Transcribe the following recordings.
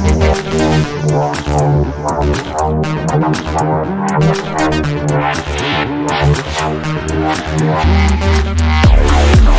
Thank you.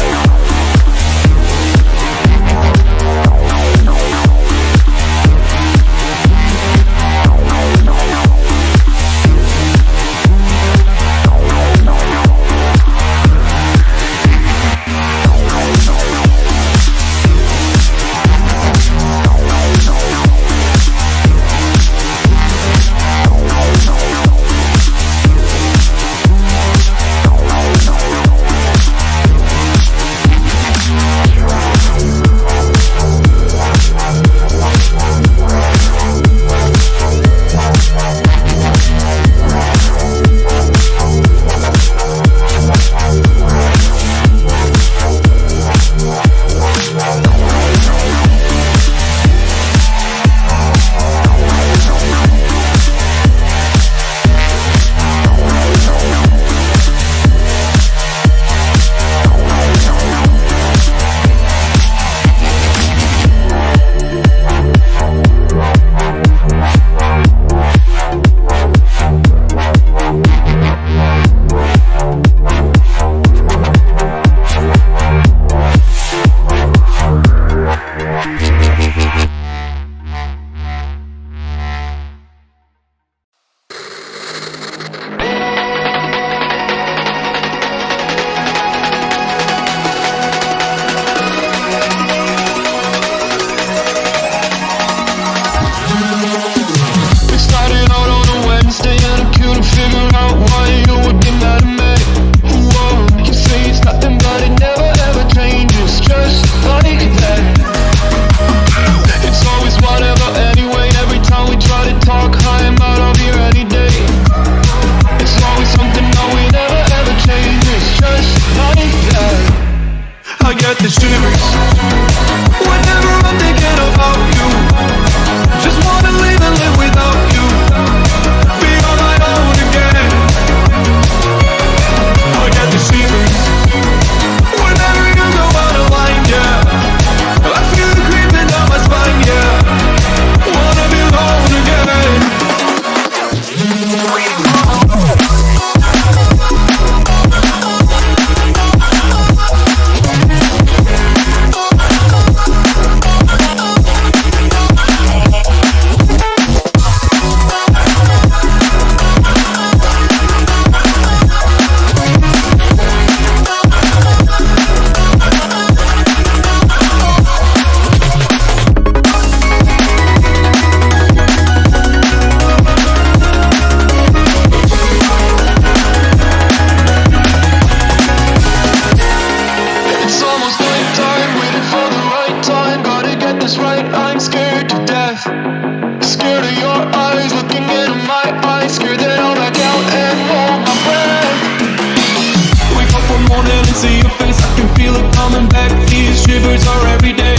See your face I can feel it coming back. These shivers are every day.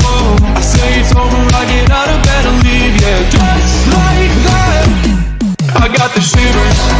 Whoa, I say it's over I get out of bed and leave Yeah, just like that I got the shivers